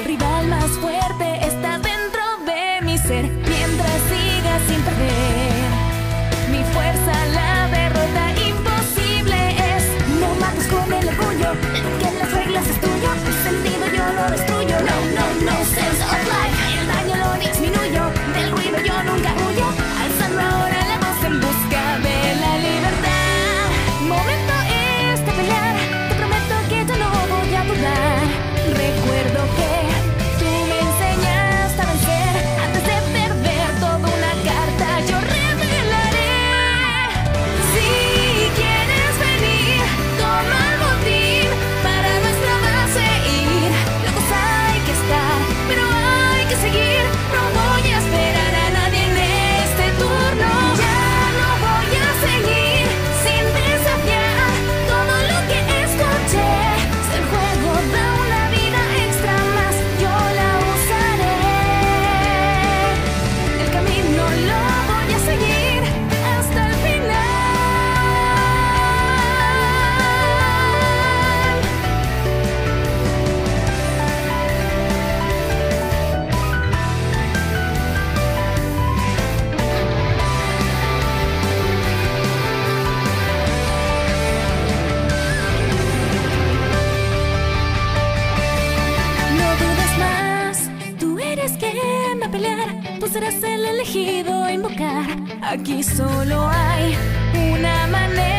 el rival más fuerte está dentro de mi ser. Mientras siga sin perder, mi fuerza la... tú serás el elegido a invocar. Aquí solo hay una manera.